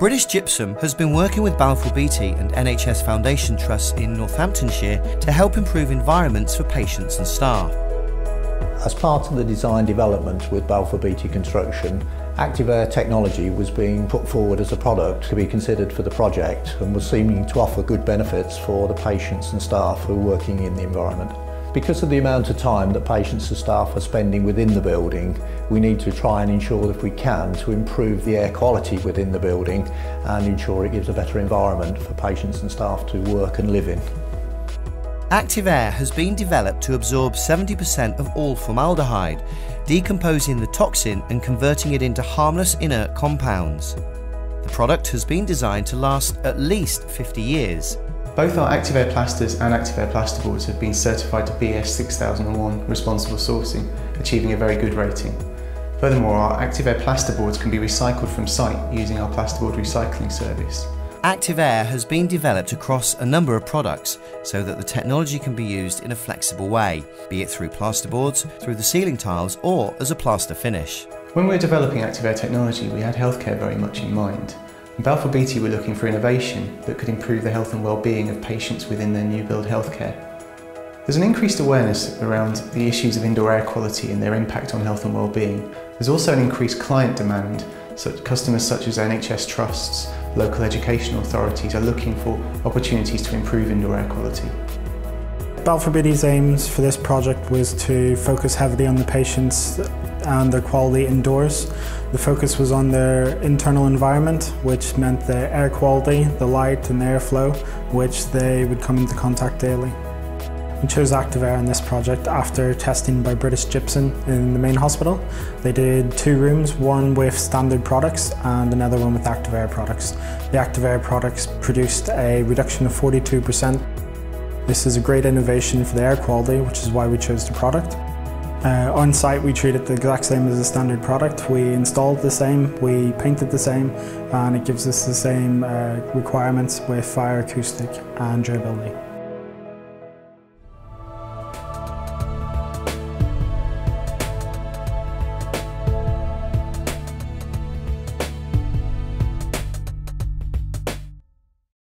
British Gypsum has been working with Balfour Beatty and NHS Foundation Trusts in Northamptonshire to help improve environments for patients and staff. As part of the design development with Balfour Beatty Construction, ACTIVair technology was being put forward as a product to be considered for the project and was seeming to offer good benefits for the patients and staff who are working in the environment. Because of the amount of time that patients and staff are spending within the building, we need to try and ensure that if we can to improve the air quality within the building and ensure it gives a better environment for patients and staff to work and live in. ACTIVair has been developed to absorb 70% of all formaldehyde, decomposing the toxin and converting it into harmless inert compounds. The product has been designed to last at least 50 years. Both our Activair plasters and Active Activair plasterboards have been certified to BES 6001 responsible sourcing, achieving a very good rating. Furthermore, our Active Activair plasterboards can be recycled from site using our plasterboard recycling service. ACTIVair has been developed across a number of products so that the technology can be used in a flexible way, be it through plasterboards, through the ceiling tiles or as a plaster finish. When we were developing ACTIVair technology we had healthcare very much in mind. In Balfour Beatty were looking for innovation that could improve the health and well-being of patients within their new build healthcare. There's an increased awareness around the issues of indoor air quality and their impact on health and well-being. There's also an increased client demand, such customers such as NHS trusts, local education authorities are looking for opportunities to improve indoor air quality. Balfour Beatty's aims for this project was to focus heavily on the patients and their quality indoors. The focus was on their internal environment, which meant the air quality, the light and the airflow, which they would come into contact daily. We chose ACTIVair in this project after testing by British Gypsum in the main hospital. They did two rooms, one with standard products and another one with ACTIVair products. The ACTIVair products produced a reduction of 42%. This is a great innovation for the air quality, which is why we chose the product. Uh, on site we treat it the exact same as a standard product. We installed the same, we painted the same and it gives us the same uh, requirements with fire, acoustic and durability.